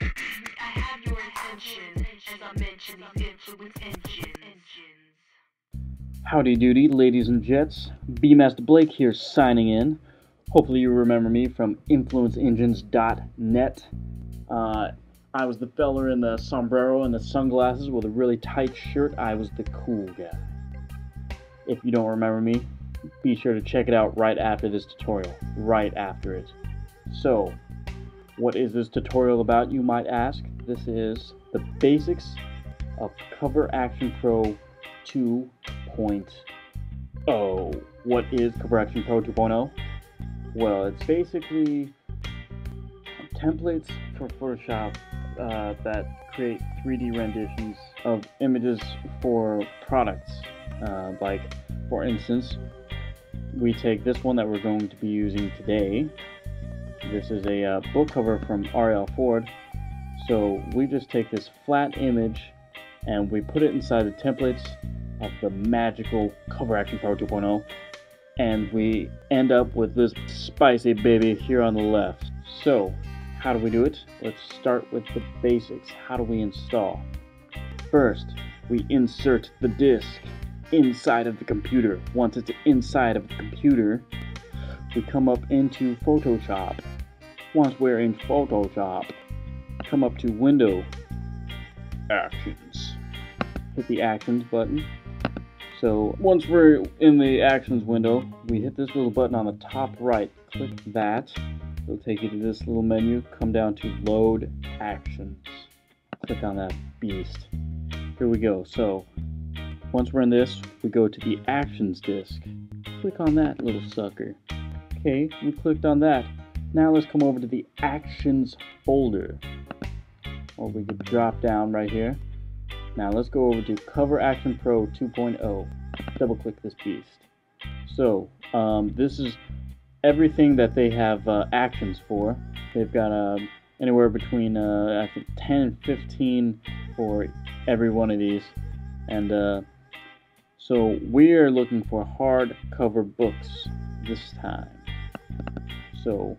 I have your as I mention influence engines. Howdy doody, ladies and jets. B-Masta Blake here signing in. Hopefully you remember me from influenceengines.net. Uh, I was the feller in the sombrero and the sunglasses with a really tight shirt. I was the cool guy. If you don't remember me, be sure to check it out right after this tutorial. Right after it. So, what is this tutorial about, you might ask? This is the basics of Cover Action Pro 2.0. What is Cover Action Pro 2.0? Well, it's basically templates for Photoshop uh, that create 3D renditions of images for products. Uh, like, for instance, we take this one that we're going to be using today. This is a uh, book cover from R.L. Ford. So we just take this flat image and we put it inside the templates of the magical Cover Action Pro 2.0 and we end up with this spicy baby here on the left. So how do we do it? Let's start with the basics. How do we install? First, we insert the disk inside of the computer. Once it's inside of the computer, we come up into Photoshop. Once we're in Photoshop, uh, come up to Window, Actions. Hit the Actions button. So once we're in the Actions window, we hit this little button on the top right. Click that. It'll take you to this little menu. Come down to Load Actions. Click on that beast. Here we go. So once we're in this, we go to the Actions disk. Click on that little sucker. Okay, we clicked on that. Now let's come over to the Actions folder. Or we could drop down right here. Now let's go over to Cover Action Pro 2.0. Double click this beast. So, um, this is everything that they have uh, actions for. They've got uh, anywhere between, uh, I think, 10 and 15 for every one of these. And uh, so we are looking for hardcover books this time. So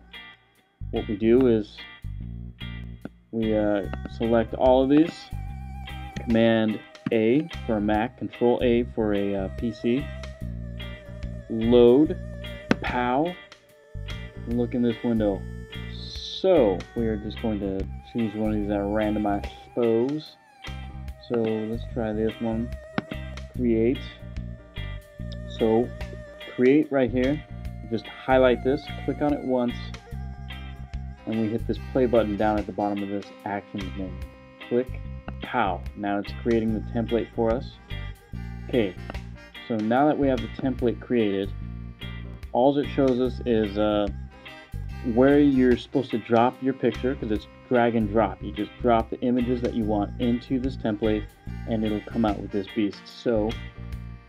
what we do is we uh, select all of these, Command A for a Mac, Control A for a uh, PC, load, POW, look in this window. So we are just going to choose one of these are random, I suppose. So let's try this one. Create. So create right here. Just highlight this, click on it once, and we hit this play button down at the bottom of this actions menu. Click, pow. Now it's creating the template for us. Okay, so now that we have the template created, all it shows us is uh, where you're supposed to drop your picture because it's drag and drop. You just drop the images that you want into this template and it'll come out with this beast. So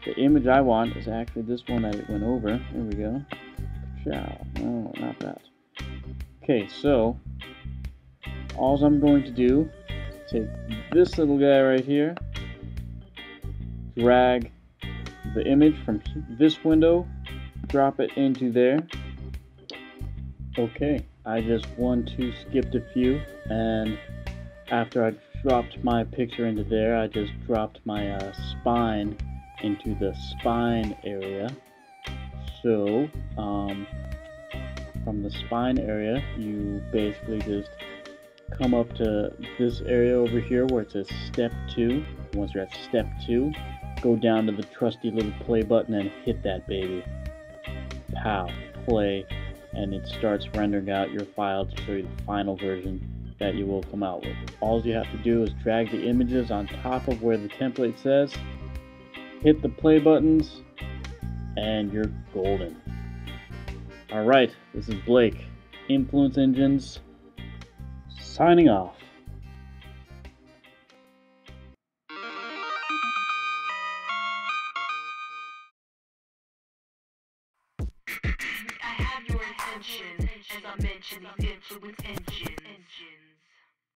the image I want is actually this one that it went over. There we go. Ciao. No, not that. Okay, so all I'm going to do is take this little guy right here, drag the image from this window, drop it into there. Okay, I just one, two, skipped a few, and after I dropped my picture into there, I just dropped my uh, spine into the spine area. So, um, from the spine area, you basically just come up to this area over here where it says step 2. Once you're at step 2, go down to the trusty little play button and hit that baby. Pow, play, and it starts rendering out your file to show you the final version that you will come out with. All you have to do is drag the images on top of where the template says, hit the play buttons, and you're golden. Alright, this is Blake, Influence Engines, signing off. I have your attention as I mention these influence engines.